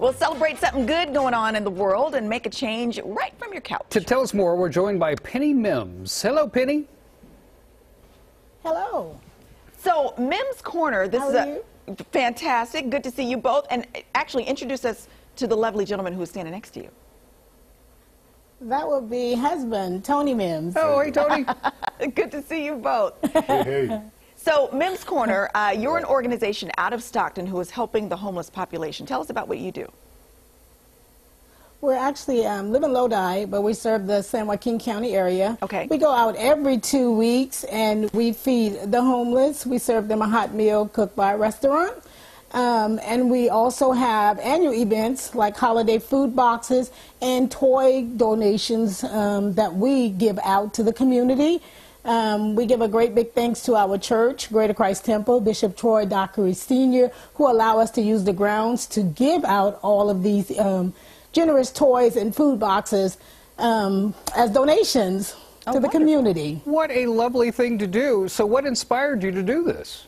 We'll celebrate something good going on in the world and make a change right from your couch. To tell us more, we're joined by Penny Mims. Hello, Penny. Hello. So, Mims Corner, this How is are a you? fantastic. Good to see you both. And actually, introduce us to the lovely gentleman who's standing next to you. That would be husband, Tony Mims. Oh, hey, Tony. Good to see you both. Hey, hey. So, Mims Corner, uh, you're an organization out of Stockton who is helping the homeless population. Tell us about what you do. We're actually um, live in Lodi, but we serve the San Joaquin County area. Okay. We go out every two weeks and we feed the homeless. We serve them a hot meal cooked by a restaurant. Um, and we also have annual events like holiday food boxes and toy donations um, that we give out to the community. Um, we give a great big thanks to our church, Greater Christ Temple, Bishop Troy Dockery Sr., who allow us to use the grounds to give out all of these um, generous toys and food boxes um, as donations Oh, to the wonderful. community. What a lovely thing to do. So, what inspired you to do this?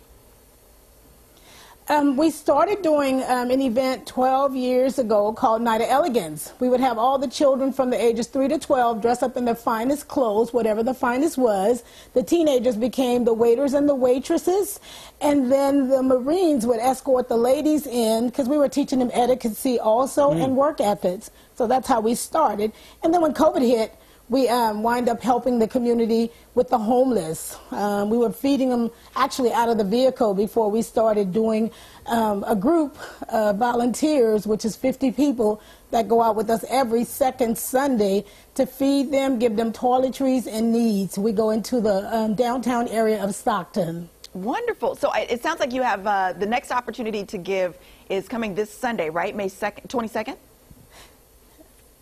Um, we started doing um, an event 12 years ago called Night of Elegance. We would have all the children from the ages 3 to 12 dress up in their finest clothes, whatever the finest was. The teenagers became the waiters and the waitresses. And then the Marines would escort the ladies in because we were teaching them etiquette also and work ethics. So that's how we started. And then when COVID hit, we um, wind up helping the community with the homeless. Um, we were feeding them actually out of the vehicle before we started doing um, a group of volunteers, which is 50 people that go out with us every second Sunday to feed them, give them toiletries and needs. We go into the um, downtown area of Stockton. Wonderful. So, it sounds like you have uh, the next opportunity to give is coming this Sunday, right? May 2nd, 22nd?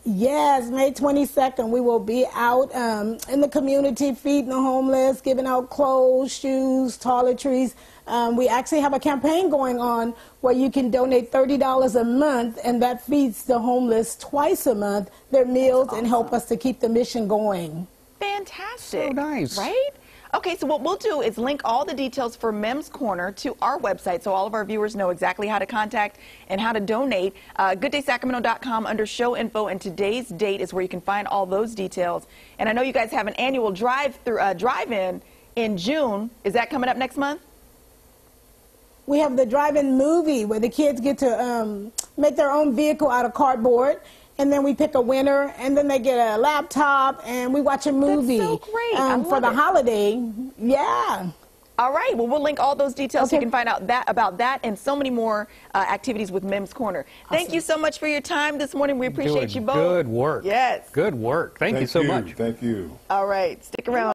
Yes, May 22nd, we will be out um, in the community feeding the homeless, giving out clothes, shoes, toiletries. Um, we actually have a campaign going on where you can donate $30 a month, and that feeds the homeless twice a month their meals and help us to keep the mission going. Fantastic. So nice. Right? Okay, so what we'll do is link all the details for Mims Corner to our website so all of our viewers know exactly how to contact and how to donate. Uh, GoodDaySacramento.com under show info, and today's date is where you can find all those details. And I know you guys have an annual drive through uh, drive-in in June. Is that coming up next month? We have the drive-in movie where the kids get to um, make their own vehicle out of cardboard, and then we pick a winner, and then they get a laptop, and we watch a movie so great. Um, for the it. holiday. Yeah. All right. Well, we'll link all those details so you can find out that about that and so many more uh, activities with Mims Corner. Thank you so much for your time this morning. We appreciate Doing you both. Good work. Yes. Good work. Thank, you so you. much. Thank you. All right. Stick around.